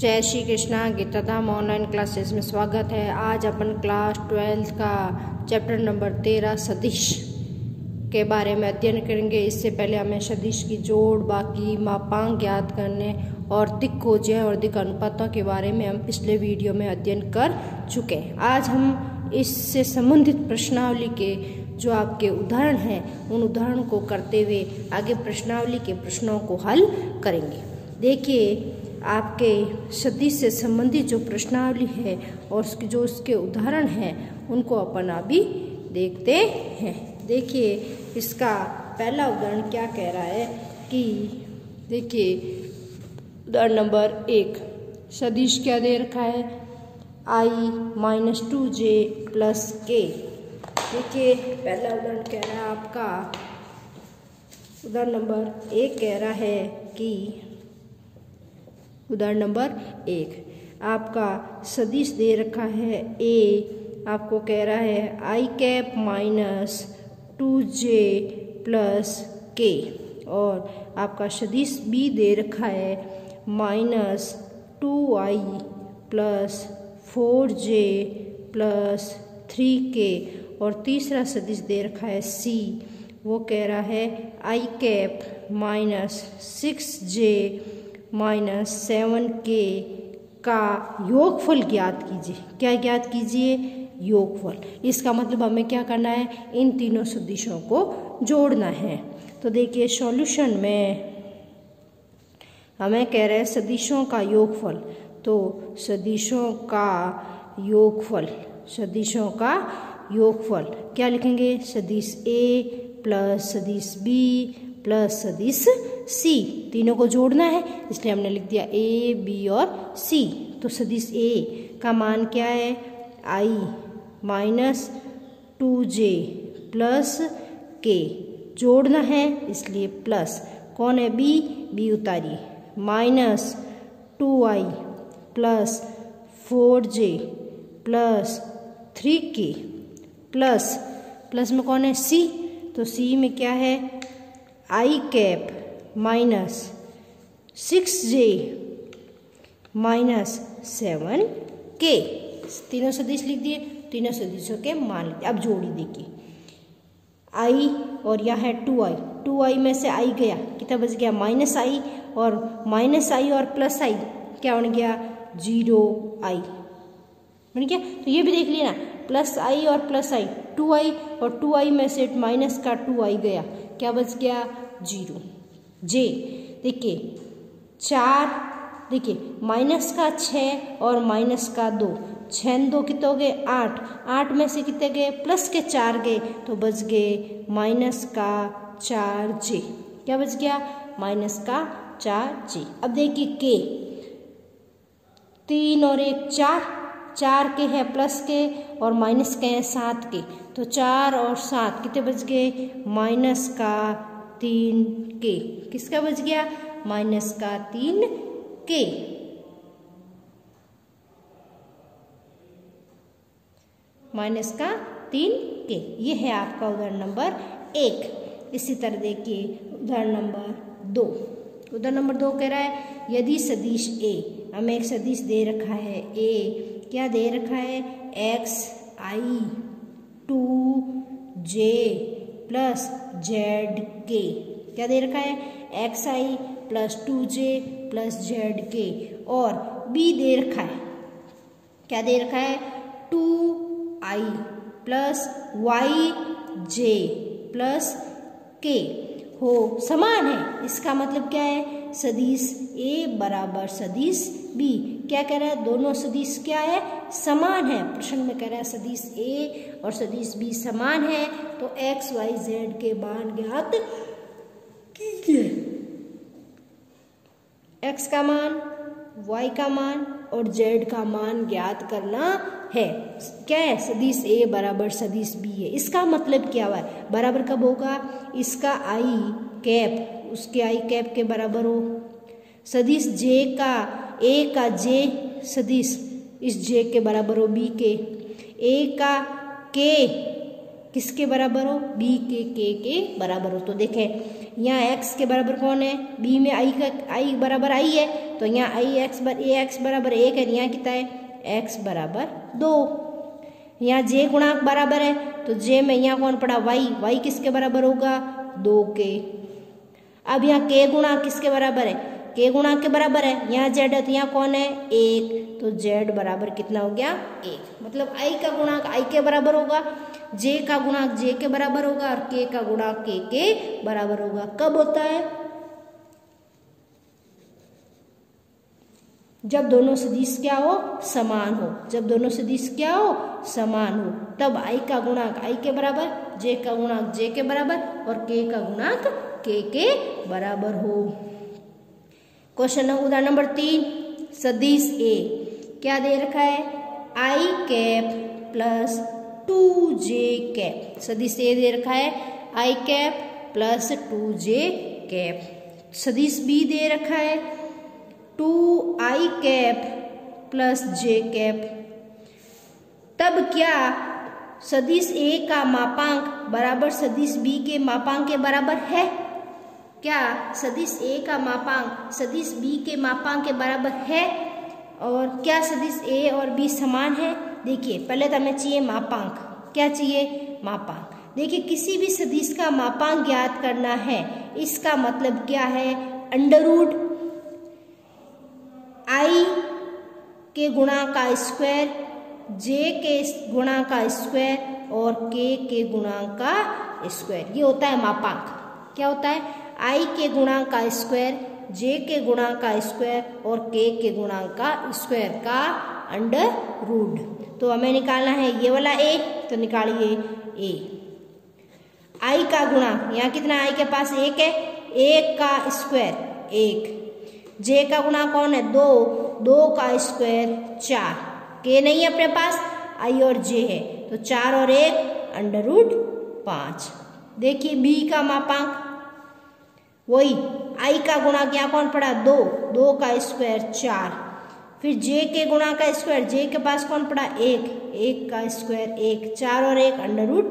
जय Shri Krishna, Gita Dham online classes में स्वागत है। आज अपन क्लास ट्वेल्थ का चैप्टर नंबर तेरह सदिश के बारे में अध्ययन करेंगे। इससे पहले हमें सदिश की जोड़, बाकी मापांक याद करने और दिक खोजें और दिक अनुपातों के बारे में हम पिछले वीडियो में अध्ययन कर चुके हैं। आज हम इससे संबंधित प्रश्नावली के जो आपके उदाहरण हैं, उन उदाहरण को करते हुए आगे प्रश्नावली के प्रश्नों को हल करेंगे। देखिए आपके सदी से संबंधित जो प्रश्नावली है और उसके जो उसके उदाहरण हैं, उनको अपन अभी देखते हैं। देखिए, इसका पहला उदाहरण क्या कह रहा है कि, देखिए, उदाहरण नंबर एक, सदिश क्या दे रखा है? I minus two j plus k. देखिए, पहला उदाहरण कह रहा है आपका। उदाहरण नंबर एक कह रहा है कि उदाहरण नंबर एक। आपका सदिश दे रखा है ए आपको कह रहा है i cap minus two j plus k और आपका सदिश बी दे रखा है minus two i plus four j plus three k और तीसरा सदिश दे रखा है सी वो कह रहा है i cap minus six j minus seven k का योगफल ज्ञात कीजिए। क्या ज्ञात कीजिए? योगफल। इसका मतलब हमें क्या करना है? इन तीनों सदिशों को जोड़ना है। तो देखिए सॉल्यूशन में हमें कह रहे हैं सदिशों का योगफल। तो सदिशों का योगफल, सदिशों का योगफल। क्या लिखेंगे? सदिश ए प्लस सदिश बी प्लस सदिश सी तीनों को जोड़ना है, इसलिए हमने लिख दिया ए बी और सी तो सदिश ए का मान क्या है? I minus two j plus k जोड़ना है, इसलिए प्लस कौन है? B b उतारिए। Minus two i plus four j plus three k plus plus में कौन है? सी तो सी में क्या है? I cap minus six j minus seven k तीनों सदिश लिख दिए, तीनों सदिशों के मान लिख अब जोड़ी देखिए। आई और यह है टू आई टू आई में से आई गया। कितना बच गया? माइनस आई और माइनस आई और प्लस आई क्या बन गया? ज़ीरो आई बन गया? तो ये भी देख लिया ना। प्लस आई और प्लस आई टू आई और टू आई में से माइनस का टू आई गया। क्या बच गया? ज़ीरो जे देखिए, चार, देखिए माइनस का छ और माइनस का दो। छः दो कितने हो गए? आठ। आठ में से कितने गए? प्लस के चार गए। तो बच गए माइनस का चार जे क्या बच गया? माइनस का चार जे अब देखिए के तीन और एक चार। चार के है प्लस के और माइनस के हैं सात के। तो चार और सात कितने बच गए? माइनस का तीन के किसका बच गया? माइनस का तीन के माइनस का तीन के ये है आपका उदाहरण नंबर एक. इसी तरह देखिए, उदाहरण नंबर दो. उदाहरण नंबर दो कह रहा है, यदि सदिश ए हमें एक सदिश दे रखा है ए क्या दे रखा है? X i two j plus z k क्या दे रखा है? X i plus two j plus z k और बी दे रखा है। क्या दे रखा है? Two i plus y j plus k हो, समान है। इसका मतलब क्या है? सदिश ए बराबर सदिश बी क्या कह रहा है? दोनों सदिश क्या है? समान है। प्रश्न में कह रहा है, सदिश ए और सदिश बी समान है तो एक्स वाई जेड के मान ज्ञात कीजिए। एक्स का मान वाई का मान और जेड का मान ज्ञात करना है। क्या है? सदिश ए बराबर सदिश बी है। इसका मतलब क्या हुआ? है बराबर कब होगा? इसका आई कैप उसके आई कैप के बराबर हो। सदिश जे का ए का जे सदिश इस जे के बराबर हो बी के ए का के किसके बराबर हो? बी के के के बराबर हो। तो देखें, यहाँ एक्स के बराबर कौन है? बी में आई का आई बराबर आई है तो यहाँ आई एक्स बर ए एक्स बराबर एक है यहाँ कितना है? एक्स बराबर दो। यहाँ जे गुणांक बराबर है तो जे में यहाँ कौन पड़ा? वाई वाई किसके बराबर होगा? दो के अब यहाँ के गुणा किसके बराबर है? के गुणा के बराबर है। यहाँ जेड है तो यहाँ कौन है? एक। तो जेड बराबर कितना हो गया? एक। मतलब आई का गुणांक आई के बराबर होगा। जे का गुणांक जे के बराबर होगा और के का गुणांक के के बराबर होगा। कब होता है? जब दोनों सदिश क्या हो? समान हो। जब दोनों सदिश क्या हो? समान हो। तब आई का गुणांक आई के बराबर जे का गुणांक जे के बराबर और के का गुणांक के के बराबर हो। क्वेश्चन उदाहरण नंबर तीन, सदिश ए क्या दे रखा है? I cap plus two j cap सदिश ए दे रखा है। I cap plus two j cap सदिश बी दे रखा है। Two i cap plus j cap तब क्या सदिश ए का मापांक बराबर सदिश बी के मापांक के बराबर है? क्या सदिश ए का मापांक सदिश बी के मापांक के बराबर है? और क्या सदिश ए और बी समान है? देखिए, पहले तो हमें चाहिए मापांक। क्या चाहिए? मापांक। देखिए, किसी भी सदिश का मापांक ज्ञात करना है। इसका मतलब क्या है? अंडरवुड आई के गुणा का स्क्वायर जे के गुणा का स्क्वायर और के के गुणा का स्क्वायर ये होता है मापांक। क्या होता है? आई के गुणा का स्क्वायर, जे के गुणा का स्क्वायर और के के गुणा का स्क्वायर का अंडर रूड तो हमें निकालना है ये वाला ए तो निकालिए ए आई का गुणा यहाँ कितना आई के पास एक है? एक का स्क्वायर, एक। जे का गुणा कौन है? दो। दो का स्क्वायर, चार। के नहीं है अपने पास? आई और जे है। तो चार और एक, अंडर रूट पाँच। देखिए बी का मापांक वही, आई का गुणा क्या कौन पड़ा दो। दो का स्क्वायर चार। फिर जे के गुणा का स्क्वायर जे के पास कौन पड़ा एक। एक का स्क्वायर एक। चार और एक अंडर रूट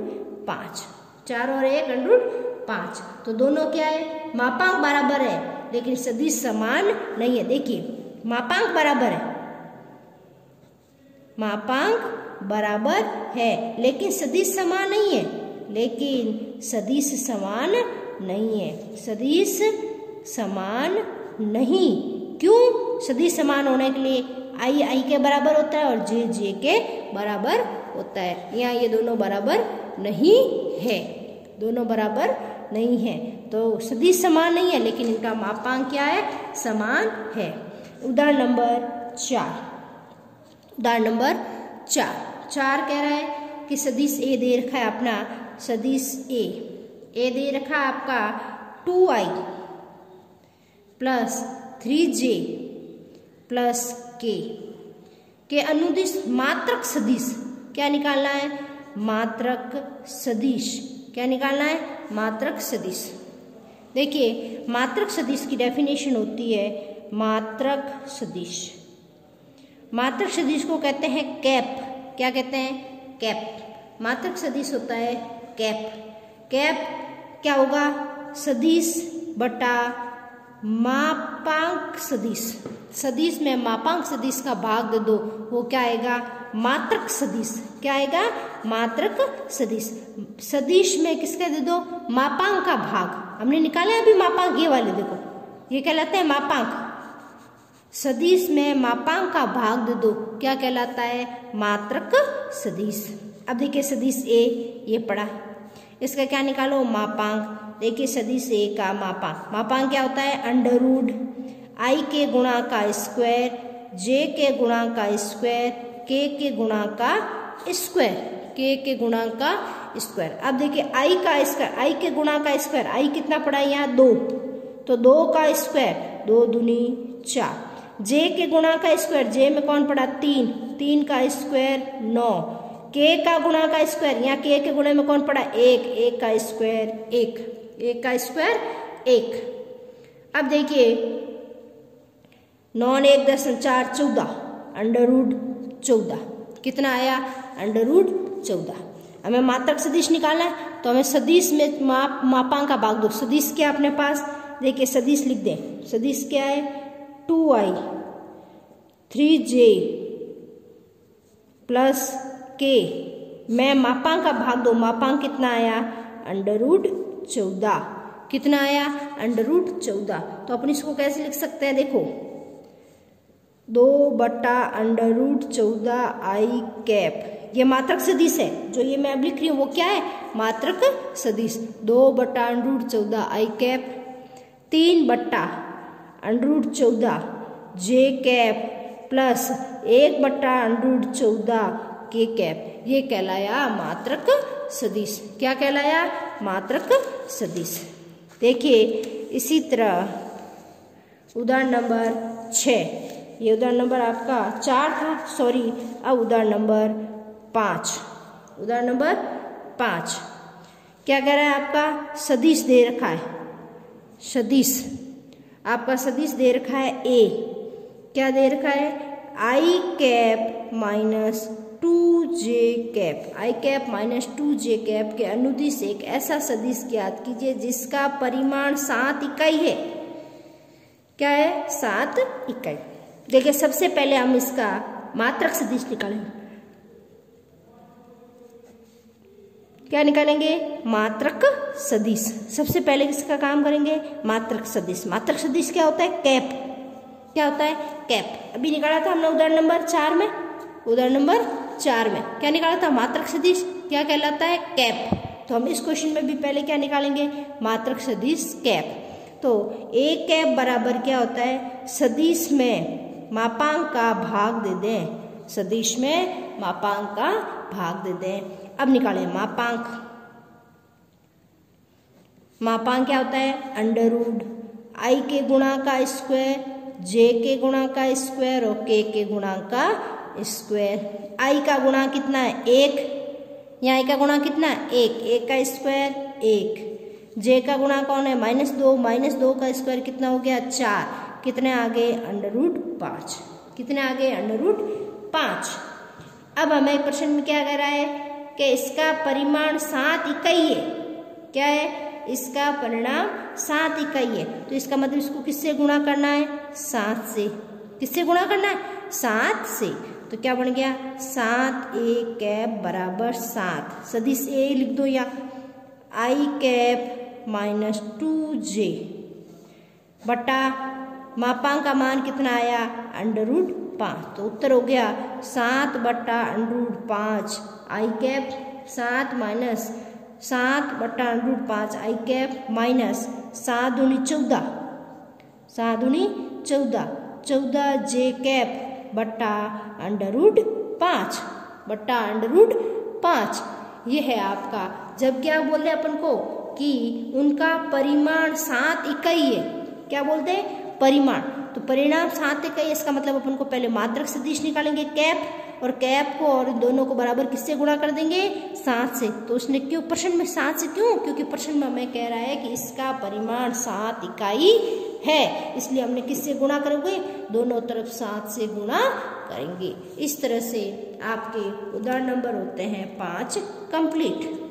पाँच। चार और एक अंडर रूट पाँच। तो दोनों क्या है? मापांक बराबर है, लेकिन सदिश समान नहीं है। देखिए, मापांक बराबर है। मापांक बराबर है, लेकिन सदिश समान नहीं है। लेकिन सदिश समान नहीं है। सदिश समान नहीं। क्यों? सदिश समान होने के लिए आई आई के बराबर होता है और जे जे के बराबर होता है। यहाँ ये दोनों बराबर नहीं है। दोनों बराबर नहीं है। तो सदिश समान नहीं है, लेकिन इनका मापांक क्या है? समान है। उदाहरण नंबर चार। उदाहरण नंबर चार। चार कह रहा है कि सदिश ए दे रखा है अपना। सदिश ए। ए दे रखा आपका two i plus three j plus k के अनुदिश मात्रक सदिश क्या निकालना है? मात्रक सदिश. क्या निकालना है? मात्रक सदिश. देखिए, मात्रक सदिश की डेफिनेशन होती है मात्रक सदिश. मात्रक सदिश को कहते हैं कैप क्या कहते हैं? कैप मात्रक सदिश होता है कैप कैप क्या होगा? सदिश बटा मापांक सदिश। सदिश में मापांक सदिश का भाग दे दो, वो क्या आएगा? मात्रक सदिश। क्या आएगा? मात्रक सदिश। सदिश में किसका दे दो? मापांक का भाग। हमने निकाले अभी मापांक ये वाले, देखो। ये कहलाते हैं मापांक। सदिश में मापांक का भाग दे दो। क्या कहलाता है? मात्रक सदिश। अब देखिए सदिश ए, ये पढ़ा। इसका क्या निकालो? मापांक। देखिए सदिश ए का मापांक। मापांक क्या होता है? अंडर रूड आई के गुणा का स्क्वायर जे के गुणा का स्क्वायर के के गुणा का स्क्वायर के के गुणा का स्क्वायर अब देखिए आई का स्क्वायर आई के गुणा का स्क्वायर आई कितना पड़ा है यहाँ? दो। तो दो का स्क्वायर दो दुनी चार। जे के गुणा का स्क्वायर जे में कौन पड़ा तीन। तीन का स्क्वायर नौ। के का गुणा का स्क्वायर यहाँ के के गुणे में कौन पड़ा एक एक का स्क्वायर एक एक का स्क्वायर एक। अब देखिए नॉन एक दशम चार, चौदह। अंडर रूड चौदह। कितना आया? अंडर रूड चौदह। हमें मात्रक सदिश निकालना है तो हमें सदिश में माप, मापांक का भाग दो। सदिश क्या अपने पास? देखिए, सदिश लिख दें। सदिश क्या है? Two i three j plus k मैं मापांक का भाग दो। मापांक कितना आया? अंडर रूट चौदह। कितना आया? अंडर रूट चौदह। तो अपन इसको कैसे लिख सकते हैं? देखो। दो बट्टा अंडर रूट चौदह आई कैप। ये मात्रक सदिश है। जो ये मैं अब लिख रही हूँ, वो क्या है? मात्रक सदिश। दो बट्टा अंडर रूट चौदह आई कैप। तीन बट्टा अंडर रूट चौदह जे कैप। प्लस एक बट्टा अंडर रूट चौदह के कैप। ये कहलाया मात्रक सदिश। क्या कहलाया? मात्रक सदिश। देखिए, इसी तरह उदाहरण नंबर छ ये उदाहरण नंबर आपका चार था सॉरी अब उदाहरण नंबर पाँच। उदाहरण नंबर पाँच। क्या कह रहा है आपका? सदिश दे रखा है। सदिश। आपका सदिश दे रखा है ए। क्या दे रखा है? I cap minus two j cap i cap minus two j cap के अनुदिश एक ऐसा सदिश ज्ञात कीजिए जिसका परिमाण सात इकाई है। क्या है? सात इकाई। देखिए, सबसे पहले हम इसका मात्रक सदिश निकालेंगे। क्या निकालेंगे? मात्रक सदिश। सबसे पहले किसका काम करेंगे? मात्रक सदिश। मात्रक सदिश क्या होता है? कैप क्या होता है? कैप अभी निकाला था हमने उदाहरण नंबर चार में। उदाहरण नंबर चार में। क्या निकाला था? मात्रक सदिश क्या कहलाता है? कैप। तो हम इस क्वेश्चन में भी पहले क्या निकालेंगे? मात्रक सदिश कैप। तो एक कैप बराबर क्या होता है? सदिश में मापांक का भाग दे दें। सदिश में मापांक का भाग दे दें। अब निकालें मापांक। मापांक क्या होता है? अंडर रूड आई के गुणा का स्क्वायर जे के गुणा का स्क्वायर और के के गुणा का स्क्वायर। आई का गुणा कितना है? एक। यहाँ आई का गुणा कितना है? एक। एक का स्क्वायर, एक। जे का गुणा कौन है? माइनस दो। माइनस दो का स्क्वायर कितना हो गया? चार। कितने आगे अंडर रूट पाँच। कितने आगे अंडर रूट पाँच। अब हमें प्रश्न में क्या कह रहा है कि इसका परिमाण सात इकाई है। क्या है? इसका परिणाम सात इकाई है। तो इसका मतलब इसको किससे गुणा करना है? सात से। किससे गुणा करना है? सात से। तो क्या बन गया? सात ए कैप, बराबर सात। सदिश ए लिख दो या। I cap minus two j. बटा मापांक का मान कितना आया? अंडर रूट पाँच। तो उत्तर हो गया सात बट्टा अंडर रूट पाँच। आई कैप सात माइनस सात बट्टा अंडर रूट पाँच। आई कैप माइनस सात दूनी चौदह। सात दूनी चौदह। चौदह जे कैप। बट्टा अंडर रूट पाँच, बट्टा अंडर रूट पाँच। ये है आपका। जब क्या बोल अपन को? कि उनका परिमाण सात इकाई है। क्या बोलते हैं? परिमाण। तो परिणाम सात का इसका मतलब अपन को पहले मात्रक सदिश निकालेंगे, कैप, और कैप को और इन दोनों को बराबर किससे गुणा कर देंगे? सात से। तो उसने क्यों, प्रश्न में सात से क्यों? क्योंकि प्रश्न में हमें कह रहा है कि इसका परिमाण सात इकाई है। इसलिए हमने किससे गुणा करोगे? दोनों तरफ़ सात से गुणा करेंगे। इस तरह से आपके उदाहरण नंबर होते हैं पाँच कंप्लीट